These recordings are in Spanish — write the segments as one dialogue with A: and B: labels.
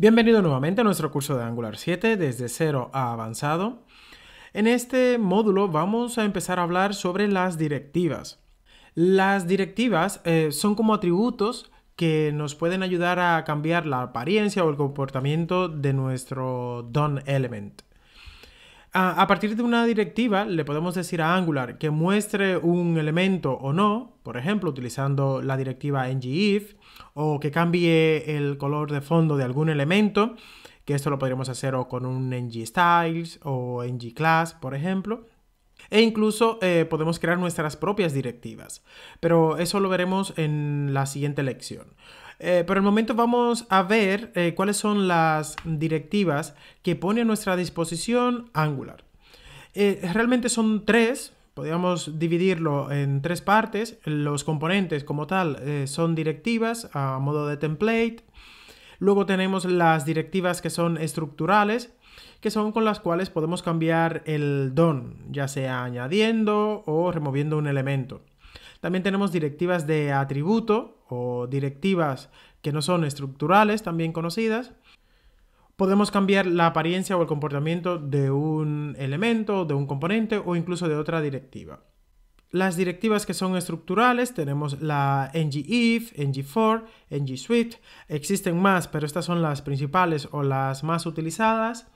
A: Bienvenido nuevamente a nuestro curso de Angular 7 desde cero a avanzado. En este módulo vamos a empezar a hablar sobre las directivas. Las directivas eh, son como atributos que nos pueden ayudar a cambiar la apariencia o el comportamiento de nuestro DOM element. A, partir de una directiva le podemos decir a Angular que muestre un elemento o no, por ejemplo, utilizando la directiva ngIf, o que cambie el color de fondo de algún elemento, que esto lo podríamos hacer con un ngStyles o ngClass, por ejemplo. E incluso eh, podemos crear nuestras propias directivas, pero eso lo veremos en la siguiente lección. Eh, por el momento vamos a ver eh, cuáles son las directivas que pone a nuestra disposición Angular. Eh, realmente son tres, podríamos dividirlo en tres partes. Los componentes como tal son directivas a modo de template. Luego tenemos las directivas que son estructurales, que son con las cuales podemos cambiar el DOM, ya sea añadiendo o removiendo un elemento. También tenemos directivas de atributo o directivas que no son estructurales, también conocidas. Podemos cambiar la apariencia o el comportamiento de un elemento, de un componente o incluso de otra directiva. Las directivas que son estructurales tenemos la ngIf, ngFor, ngSuite. Existen más, pero estas son las principales o las más utilizadas.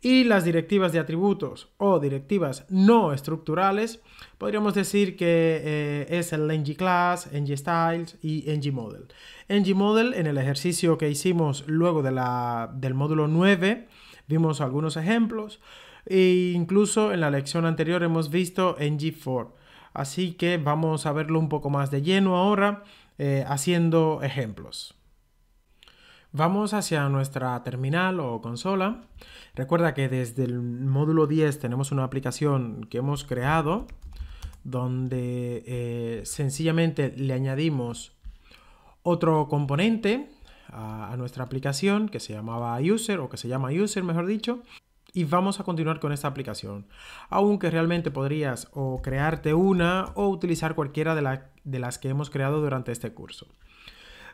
A: Y las directivas de atributos o directivas no estructurales, podríamos decir que eh, es el ngClass, ngStyles y ngModel. ngModel, en el ejercicio que hicimos luego de la, del módulo 9, vimos algunos ejemplos. E incluso en la lección anterior hemos visto ngFor. Así que vamos a verlo un poco más de lleno ahora, eh, haciendo ejemplos. Vamos hacia nuestra terminal o consola. Recuerda que desde el módulo 10 tenemos una aplicación que hemos creado donde eh, sencillamente le añadimos otro componente a, nuestra aplicación que se llamaba user o que se llama user mejor dicho y vamos a continuar con esta aplicación aunque realmente podrías o crearte una o utilizar cualquiera de las que hemos creado durante este curso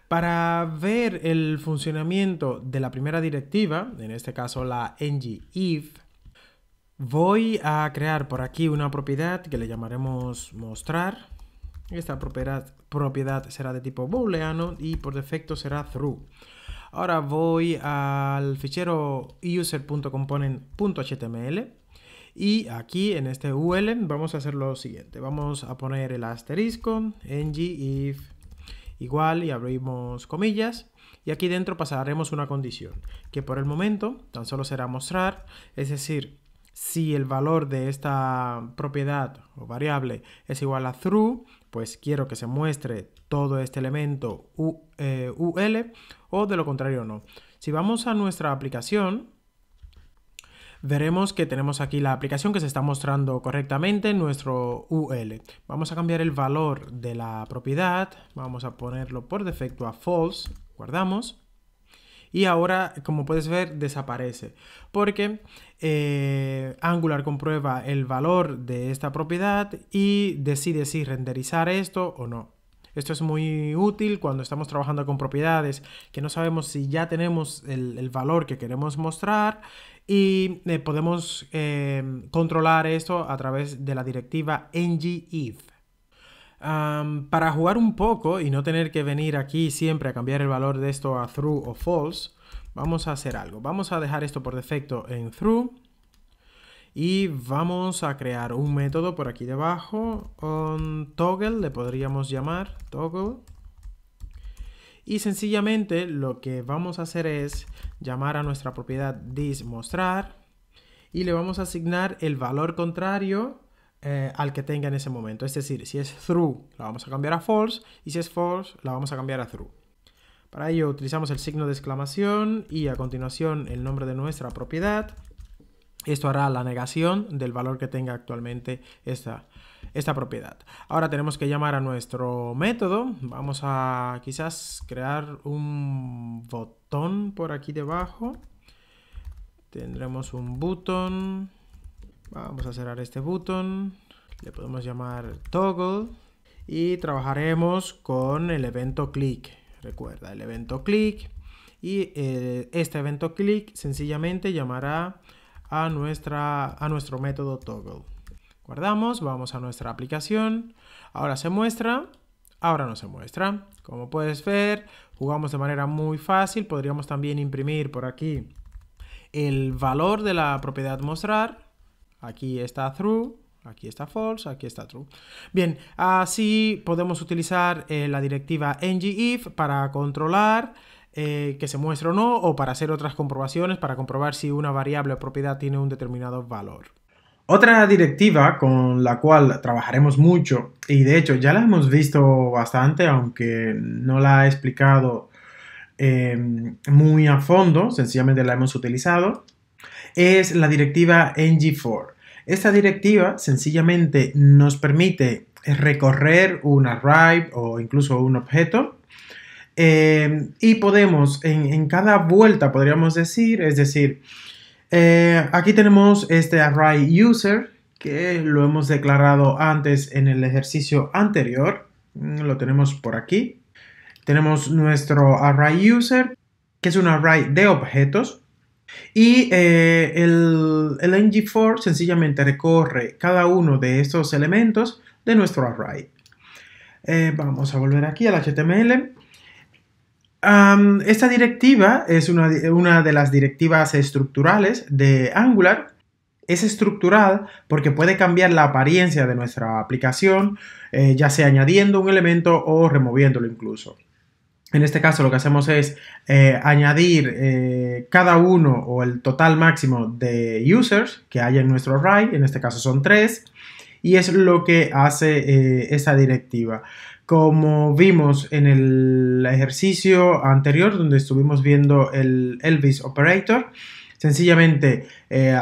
A: para ver el funcionamiento de la primera directiva, en este caso la ngIf, voy a crear por aquí una propiedad que le llamaremos mostrar. Esta propiedad, propiedad será de tipo booleano y por defecto será through. Ahora voy al fichero user.component.html y aquí en este UL vamos a hacer lo siguiente. Vamos a poner el asterisco ngIf igual y abrimos comillas y aquí dentro pasaremos una condición que por el momento tan solo será mostrar, es decir, si el valor de esta propiedad o variable es igual a true, pues quiero que se muestre todo este elemento UL eh, o de lo contrario no. Si vamos a nuestra aplicación, veremos que tenemos aquí la aplicación que se está mostrando correctamente en nuestro UL. Vamos a cambiar el valor de la propiedad, vamos a ponerlo por defecto a false, guardamos. Y ahora, como puedes ver, desaparece. Porque eh, Angular comprueba el valor de esta propiedad y decide si renderizar esto o no. Esto es muy útil cuando estamos trabajando con propiedades que no sabemos si ya tenemos el, valor que queremos mostrar y eh, podemos em, controlar esto a través de la directiva ngIf. para jugar un poco y no tener que venir aquí siempre a cambiar el valor de esto a true o false, vamos a hacer algo. Vamos a dejar esto por defecto en true y vamos a crear un método por aquí debajo, un toggle le podríamos llamar, toggle. Y sencillamente lo que vamos a hacer es llamar a nuestra propiedad mostrar y le vamos a asignar el valor contrario eh, al que tenga en ese momento. Es decir, si es true, la vamos a cambiar a false y si es false, la vamos a cambiar a true. Para ello utilizamos el signo de exclamación y a continuación el nombre de nuestra propiedad. Esto hará la negación del valor que tenga actualmente esta, esta propiedad. Ahora tenemos que llamar a nuestro método. Vamos a quizás crear un botón por aquí debajo. Tendremos un botón. Vamos a cerrar este botón. Le podemos llamar toggle. Y trabajaremos con el evento click. Recuerda, el evento click y eh, este evento click sencillamente llamará a, nuestra, a nuestro método toggle. Guardamos, vamos a nuestra aplicación, ahora se muestra, ahora no se muestra. Como puedes ver, jugamos de manera muy fácil, podríamos también imprimir por aquí el valor de la propiedad mostrar, aquí está true, Aquí está false, aquí está true. Bien, así podemos utilizar eh, la directiva ngIf para controlar eh, que se muestre o no, o para hacer otras comprobaciones, para comprobar si una variable o propiedad tiene un determinado valor. Otra directiva con la cual trabajaremos mucho, y de hecho ya la hemos visto bastante, aunque no la he explicado eh, muy a fondo, sencillamente la hemos utilizado, es la directiva ng4. Esta directiva sencillamente nos permite recorrer un array o incluso un objeto eh, y podemos en, cada vuelta, podríamos decir, es decir, eh, aquí tenemos este array user que lo hemos declarado antes en el ejercicio anterior, mm, lo tenemos por aquí. Tenemos nuestro array user, que es un array de objetos y eh, el, el ng4 sencillamente recorre cada uno de estos elementos de nuestro array. Eh, vamos a volver aquí al HTML. Esta directiva es una, de las directivas estructurales de Angular. Es estructural porque puede cambiar la apariencia de nuestra aplicación, eh, ya sea añadiendo un elemento o removiéndolo incluso. En este caso lo que hacemos es eh, añadir eh, cada uno o el total máximo de users que haya en nuestro array, en este caso son tres, y es lo que hace esa directiva. Como vimos en el ejercicio anterior donde estuvimos viendo el Elvis Operator, sencillamente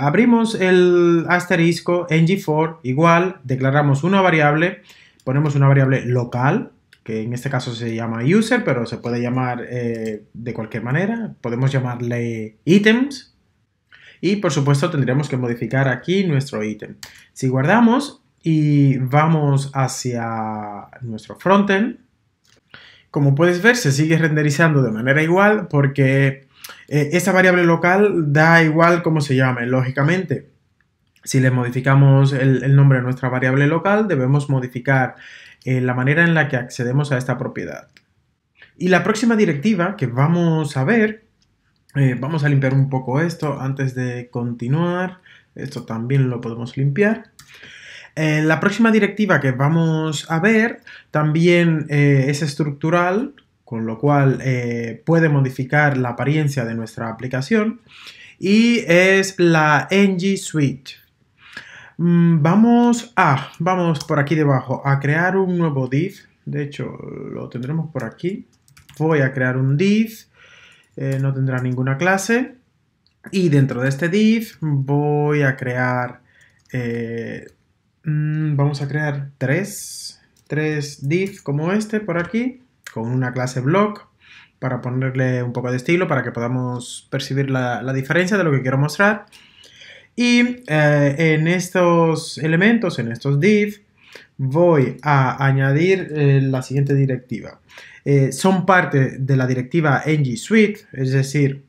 A: abrimos el asterisco ng4 igual, declaramos una variable, ponemos una variable local, que en este caso se llama user, pero se puede llamar eh, de cualquier manera. Podemos llamarle items. Y por supuesto tendremos que modificar aquí nuestro ítem. Si guardamos y vamos hacia nuestro frontend, como puedes ver se sigue renderizando de manera igual porque eh, esta variable local da igual cómo se llame, lógicamente. Si le modificamos el nombre a nuestra variable local, debemos modificar eh, la manera en la que accedemos a esta propiedad. Y la próxima directiva que vamos a ver, eh, vamos a limpiar un poco esto antes de continuar. Esto también lo podemos limpiar. Eh, la próxima directiva que vamos a ver también es estructural, con lo cual puede modificar la apariencia de nuestra aplicación. Y es la ng suite. Mm, vamos a, vamos por aquí debajo, a crear un nuevo div. De hecho, lo tendremos por aquí. Voy a crear un div. Eh, no tendrá ninguna clase. Y dentro de este div voy a crear... Eh, mm, vamos a crear tres, tres div como este por aquí. Con una clase block para ponerle un poco de estilo para que podamos percibir la, la diferencia de lo que quiero mostrar. Y eh, en estos elementos, en estos div, voy a añadir eh, la siguiente directiva. Eh, son parte de la directiva ng suite, es decir,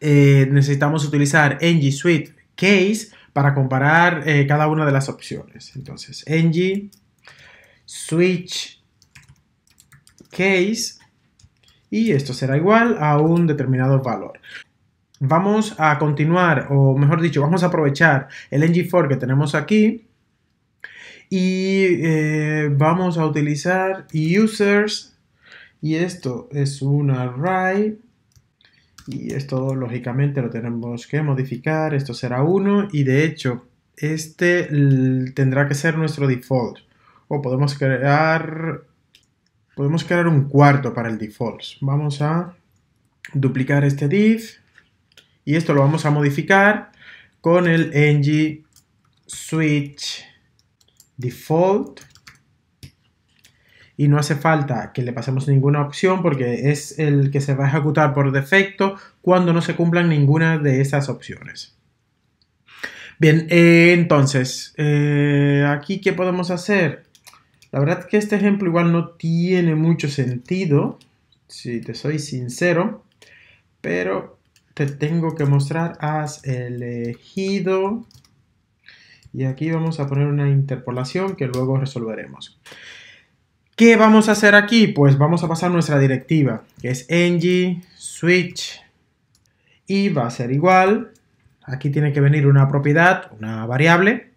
A: necesitamos utilizar ng suite case para comparar cada una de las opciones. Entonces, ng switch case y esto será igual a un determinado valor vamos a continuar, o mejor dicho, vamos a aprovechar el ng4 que tenemos aquí y eh, vamos a utilizar users y esto es un array y esto lógicamente lo tenemos que modificar, esto será 1 y de hecho este tendrá que ser nuestro default o podemos crear podemos crear un cuarto para el default vamos a duplicar este div y esto lo vamos a modificar con el ng switch default. Y no hace falta que le pasemos ninguna opción porque es el que se va a ejecutar por defecto cuando no se cumplan ninguna de esas opciones. Bien, eh, entonces, eh, aquí, ¿qué podemos hacer? La verdad que este ejemplo igual no tiene mucho sentido, si te soy sincero. pero te tengo que mostrar has elegido y aquí vamos a poner una interpolación que luego resolveremos. ¿Qué vamos a hacer aquí? Pues vamos a pasar nuestra directiva, que es ng switch y va a ser igual. Aquí tiene que venir una propiedad, una variable,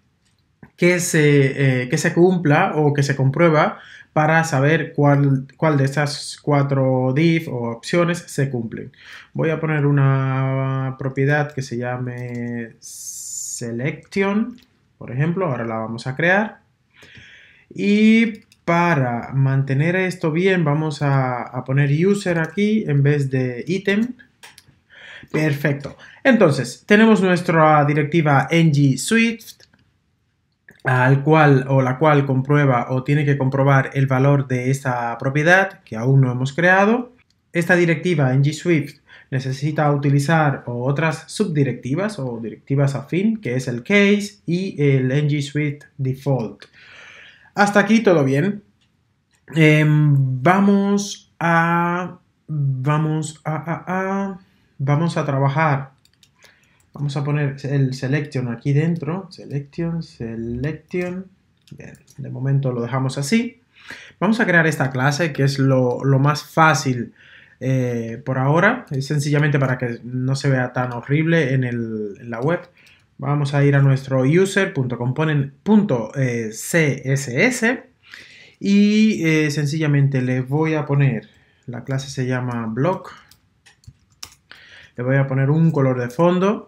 A: que se, eh, que se cumpla o que se comprueba para saber cuál, cuál de estas cuatro div o opciones se cumplen. Voy a poner una propiedad que se llame selection, por ejemplo, ahora la vamos a crear. Y para mantener esto bien, vamos a, poner user aquí en vez de item. Perfecto. Entonces, tenemos nuestra directiva ng swift al cual o la cual comprueba o tiene que comprobar el valor de esta propiedad que aún no hemos creado. Esta directiva en G Swift necesita utilizar otras subdirectivas o directivas afín, que es el case y el ng Swift default. Hasta aquí todo bien. Em, vamos a vamos a vamos a trabajar Vamos a poner el selection aquí dentro. Selection, selection. Bien, de momento lo dejamos así. Vamos a crear esta clase que es lo, más fácil eh, por ahora. Sencillamente para que no se vea tan horrible en, la web. Vamos a ir a nuestro user.component.css y eh, sencillamente le voy a poner, la clase se llama block, le voy a poner un color de fondo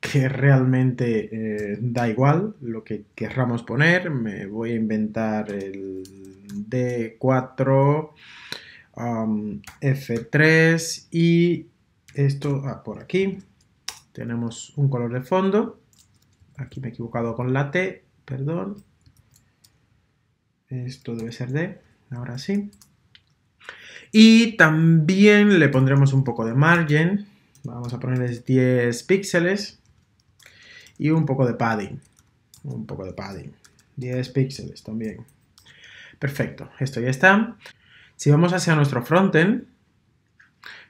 A: que realmente eh, da igual lo que querramos poner. Me voy a inventar el D4, um, F3 y esto ah, por aquí. Tenemos un color de fondo. Aquí me he equivocado con la T, perdón. Esto debe ser D, ahora sí. Y también le pondremos un poco de margen. Vamos a ponerles 10 píxeles y un poco de padding. Un poco de padding. 10 píxeles también. Perfecto, esto ya está. Si vamos hacia nuestro frontend,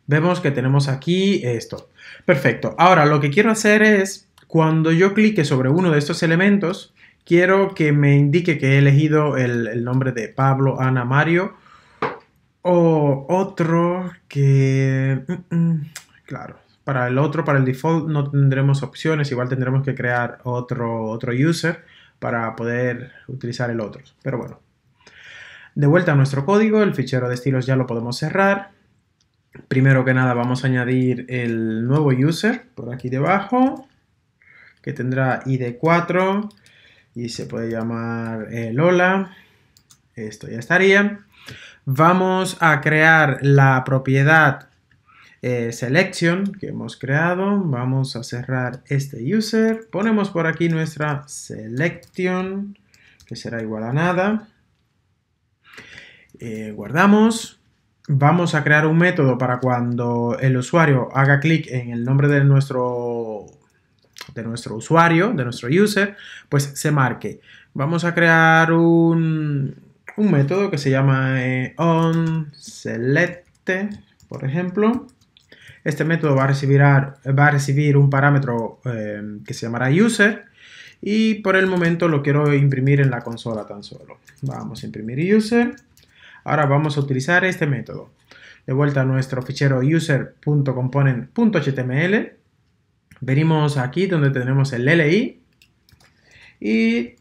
A: vemos que tenemos aquí esto. Perfecto. Ahora lo que quiero hacer es, cuando yo clique sobre uno de estos elementos, quiero que me indique que he elegido el, nombre de Pablo, Ana, Mario o otro que... Mm, mm, claro, para el otro, para el default, no tendremos opciones. Igual tendremos que crear otro, otro user para poder utilizar el otro. Pero bueno. De vuelta a nuestro código, el fichero de estilos ya lo podemos cerrar. Primero que nada vamos a añadir el nuevo user por aquí debajo, que tendrá id4 y se puede llamar Lola. Esto ya estaría. Vamos a crear la propiedad eh, selection que hemos creado. Vamos a cerrar este user. Ponemos por aquí nuestra selection, que será igual a nada. Eh, guardamos. Vamos a crear un método para cuando el usuario haga clic en el nombre de nuestro, de nuestro usuario, de nuestro user, pues se marque. Vamos a crear un, un método que se llama eh, onSelecte, por ejemplo. Este método va a recibir, va a recibir un parámetro eh, que se llamará user y por el momento lo quiero imprimir en la consola tan solo. Vamos a imprimir user. Ahora vamos a utilizar este método. De vuelta a nuestro fichero user.component.html. Venimos aquí donde tenemos el LI y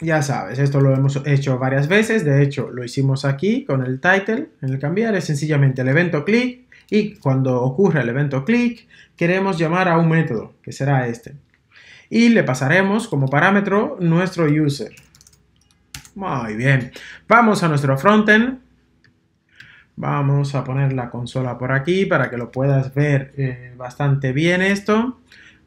A: ya sabes, esto lo hemos hecho varias veces, de hecho lo hicimos aquí con el title, en el cambiar es sencillamente el evento click y cuando ocurre el evento click, queremos llamar a un método, que será este. Y le pasaremos como parámetro nuestro user. Muy bien. Vamos a nuestro frontend. Vamos a poner la consola por aquí para que lo puedas ver eh, bastante bien esto.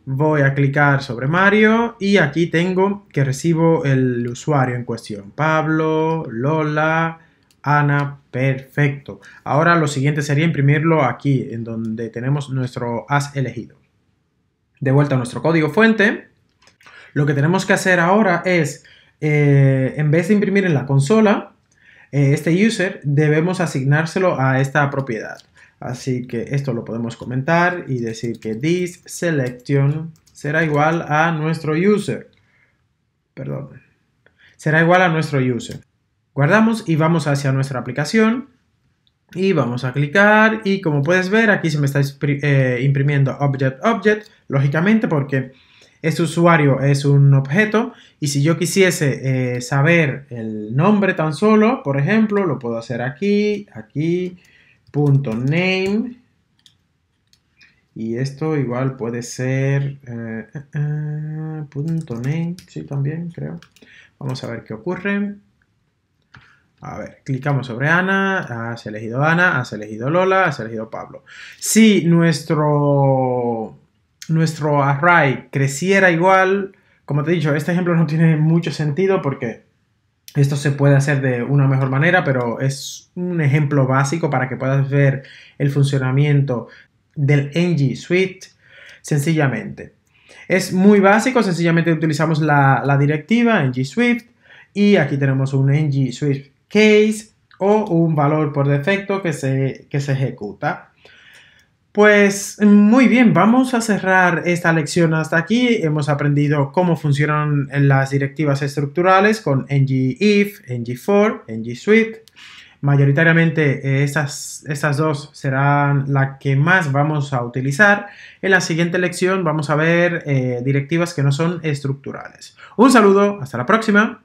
A: Voy a clicar sobre Mario y aquí tengo que recibo el usuario en cuestión. Pablo, Lola, Ana, perfecto. Ahora lo siguiente sería imprimirlo aquí, en donde tenemos nuestro as elegido. De vuelta a nuestro código fuente. Lo que tenemos que hacer ahora es, eh, en vez de imprimir en la consola, este user debemos asignárselo a esta propiedad. Así que esto lo podemos comentar y decir que this selection será igual a nuestro user. Perdón. Será igual a nuestro user. Guardamos y vamos hacia nuestra aplicación. Y vamos a clicar y como puedes ver aquí se me está eh, imprimiendo object object, lógicamente porque este usuario es un objeto y si yo quisiese eh, saber el nombre tan solo, por ejemplo, lo puedo hacer aquí, aquí, punto name y esto igual puede ser eh, punto name, sí también creo. Vamos a ver qué ocurre. A ver, clicamos sobre Ana, has elegido Ana, has elegido Lola, has elegido Pablo. Si nuestro, nuestro array creciera igual, como te he dicho, este ejemplo no tiene mucho sentido porque esto se puede hacer de una mejor manera, pero es un ejemplo básico para que puedas ver el funcionamiento del ng Suite sencillamente. Es muy básico, sencillamente utilizamos la, directiva ng Swift y aquí tenemos un ng Swift case o un valor por defecto que se, que se ejecuta. Pues muy bien, vamos a cerrar esta lección hasta aquí. Hemos aprendido cómo funcionan las directivas estructurales con ngIf, ngFor, ngSwift. Mayoritariamente eh, estas, estas dos serán las que más vamos a utilizar. En la siguiente lección vamos a ver eh, directivas que no son estructurales. Un saludo, hasta la próxima.